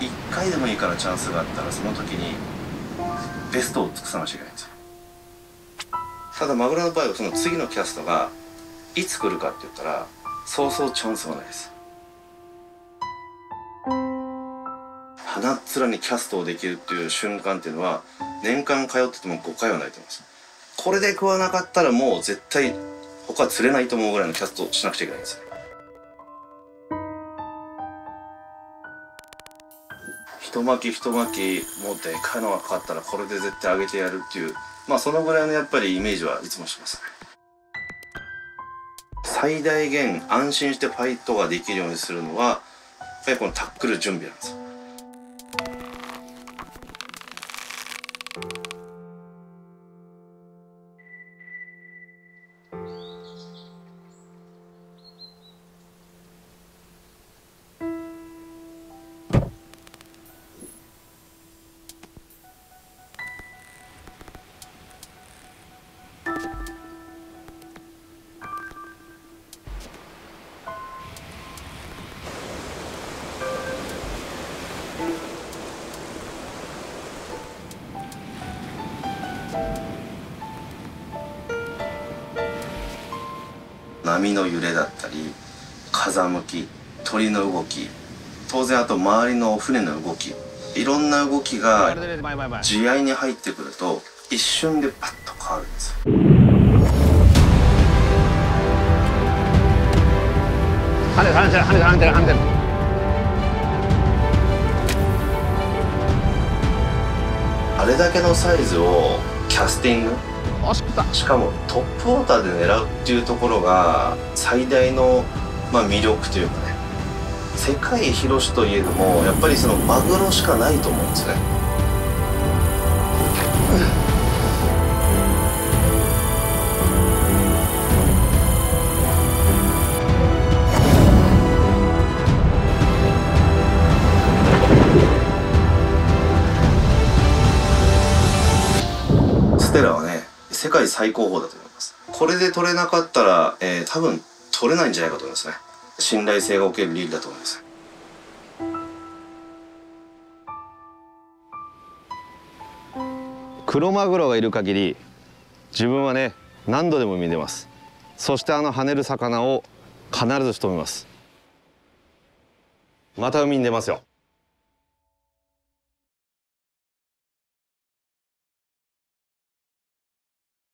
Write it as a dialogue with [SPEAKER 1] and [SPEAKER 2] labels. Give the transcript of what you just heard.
[SPEAKER 1] 1回でもいいからチャンスがあったらその時にベストを尽くさなきゃいけないんですよ。ただマグロの場合はその次のキャストがいつ来るかって言ったらそうそうチャンスはないです。鼻っ面にキャストをできるっていう瞬間っていうのは年間通ってても5回はないと思います。これで食わなかったらもう絶対他釣れないと思うぐらいのキャストをしなくちゃいけないんですよ。一巻き一巻きもうでかいのがかかったらこれで絶対上げてやるっていうまあそのぐらいのやっぱりイメージはいつもします最大限安心してファイトができるようにするのはやっぱりこのタックル準備なんですよ。波の揺れだったり風向き鳥の動き当然あと周りの船の動きいろんな動きが地合に入ってくると一瞬でパッと変わるんですよ。
[SPEAKER 2] 跳ねてる跳ねてる跳ねてる跳ねて。る
[SPEAKER 1] あれだけのサイズをキャスティング？しかもトップウォーターで狙うっていうところが最大の、まあ、魅力というかね。世界広しといえどもやっぱりそのマグロしかないと思うんですねステラはね世界最高峰だと思います。これで取れなかったら、えー多分取れないんじゃないかと思いますね。信頼性がおけるリールだと思います。
[SPEAKER 2] クロマグロがいる限り自分はね何度でも海に出ます。そしてあの跳ねる魚を必ず仕留めます。また海に出ますよ。